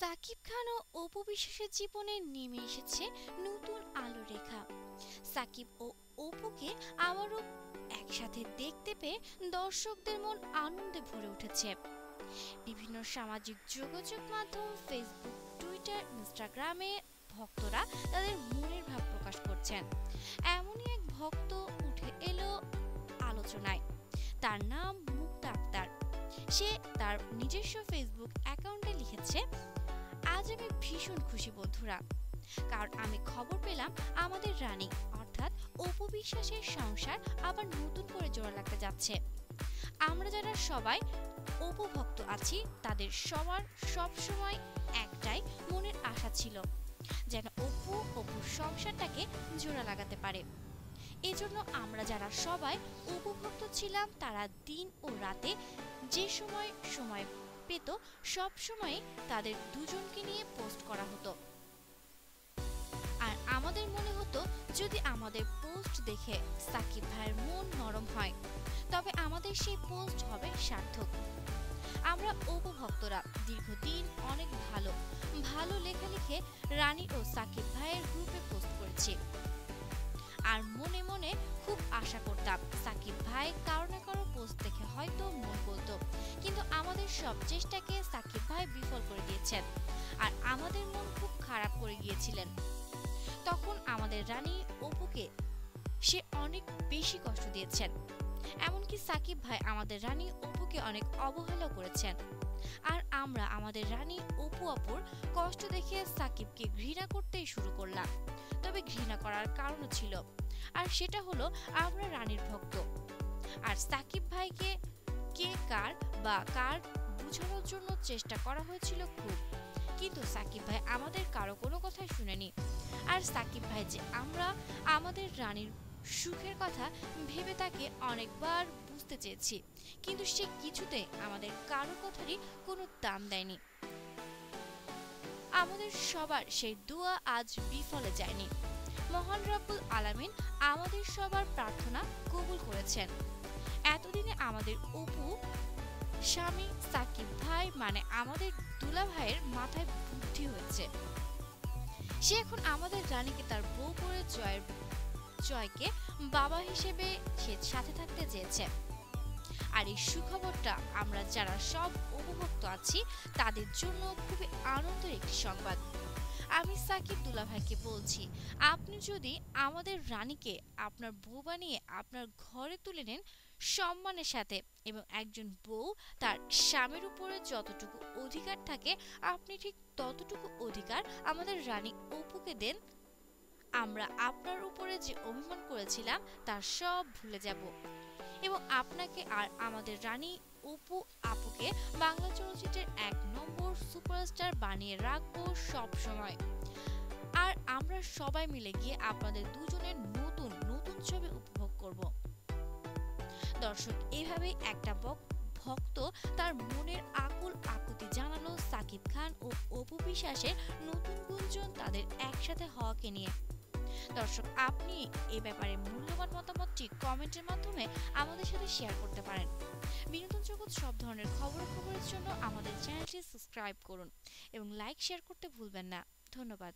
সাকিব খান ও অপু বিশ্বাসের জীবনে নেমে এসেছে নতুন আলো রেখা। সাকিব ও অপুকে আবারও একসাথে দেখতে পেয়ে দর্শকদের মন আনন্দে ভরে উঠেছে। বিভিন্ন সামাজিক যোগাযোগ মাধ্যম ফেসবুক টুইটার ইনস্টাগ্রামে ভক্তরা তাদের মনের ভাব প্রকাশ করছেন। এমনই এক ভক্ত উঠে এলো আলোচনায়। তার নাম মুক্তা আক্তার। সে তার নিজস্ব ফেসবুক অ্যাকাউন্টে লিখেছে আজ আমি ভীষণ খুশি, বন্ধুরা। কারণ আমি খবর পেলাম আমাদের রানী, অর্থাৎ অপু বিশ্বাসের সংসার আবার নতুন করে জোড়া লাগতে যাচ্ছে। আমরা যারা সবাই অপু আছি, তাদের সবার সব সময় একটাই মনের আশা ছিল, যেন অপু অপুর সংসারটাকে জোড়া লাগাতে পারে। এজন্য আমরা যারা সবাই উপভোক্ত ছিলাম, তারা দিন ও রাতে যে সময় সময় পেত, সব সময় তাদের দুজনকে নিয়ে পোস্ট করা হতো। আর আমাদের মনে হতো, যদি আমাদের পোস্ট দেখে সাকিব ভাইয়ের মন নরম হয়, তবে আমাদের সেই পোস্ট হবে সার্থক। আমরা উপভক্তরা দীর্ঘদিন অনেক ভালো ভালো লেখা লিখে রানী ও সাকিব ভাইয়ের গ্রুপে পোস্ট করেছি। আর মনে মনে খুব আশা করতাম সাকিব ভাই কারও না কারও পোস্ট দেখে হয়তো মন বলতো। কিন্তু আমাদের সব চেষ্টাকে সাকিব ভাই বিফল করে দিয়েছেন। আর আমাদের মন খুব খারাপ করে গিয়েছিলেন। তখন আমাদের রানী অপুকে সে অনেক বেশি কষ্ট দিয়েছেন। এমনকি সাকিব ভাই আমাদের রানী অপুকে অনেক অবহেলা করেছেন। আর আমরা আমাদের রানী অপু অপুর কষ্ট দেখে সাকিবকে ঘৃণা করতেই শুরু করলাম। তবে ঘৃণা করার কারণ ছিল। আর সেটা হলো আমরা রানীর ভক্ত। আর সাকিব ভাইকে কে কার বা কার বুঝানোর জন্য চেষ্টা করা হয়েছিল খুব। কিন্তু সাকিব ভাই আমাদের কারও কোনো কথাই শুনেনি। আর সাকিব ভাই যে আমরা আমাদের রানীর সুখের কথা ভেবে তাকে অনেকবার বুঝতে চেয়েছি, কিন্তু সে কিছুতে আমাদের কারও কথারই কোনো দাম দেয়নি। আমাদের সবার সেই দোয়া আজ বিফলে যায়নি। মহান রব্বুল আলামিন আমাদের সবার প্রার্থনা কবুল করেছেন। এতদিনে আমাদের অপু, স্বামী, সাকিব ভাই মানে আমাদের দুলা ভাইয়ের মাথায় বুদ্ধি হয়েছে। সে এখন আমাদের রানীকে তার বউ করে জয়ের জয়কে বাবা হিসেবে সে সাথে থাকতে চেয়েছে। আর এই সুখবরটা আমরা যারা সব উপভোক্ত আছি, তাদের জন্য খুবই আনন্দের একটি সংবাদ। আমি সাকিব দুলাভাইকে বলছি, আপনি যদি আমাদের রানীকে আপনার বউ বানিয়ে আপনার ঘরে তুলে নেন সম্মানের সাথে এবং একজন বউ তার স্বামীর উপরে যতটুকু অধিকার থাকে, আপনি ঠিক ততটুকু অধিকার আমাদের রানী অপুকে দেন। আমরা আপনার উপরে যে অভিমান করেছিলাম তার সব ভুলে যাব। এবং আপনাকে আর আমাদের রানী অপু আপুকে বাংলা চলচ্চিত্রের এক নম্বর সুপারস্টার বানিয়ে রাখব সব সময় আর আমরা সবাই মিলে গিয়ে আপনাদের দুজনের নতুন নতুন ছবি উপভোগ করব। দর্শক, এভাবেই একটা ভক্ত তার মনের আকুল আকুতি জানালো সাকিব খান ও অপু বিশ্বাসের নতুন গুঞ্জন তাদের একসাথে হওয়াকে নিয়ে। দর্শক, আপনি এ ব্যাপারে মূল্যবান মতামতটি কমেন্টের মাধ্যমে আমাদের সাথে শেয়ার করতে পারেন। বিনোদন জগৎ সব ধরনের খবর খবরের জন্য আমাদের চ্যানেলটি সাবস্ক্রাইব করুন এবং লাইক শেয়ার করতে ভুলবেন না। ধন্যবাদ।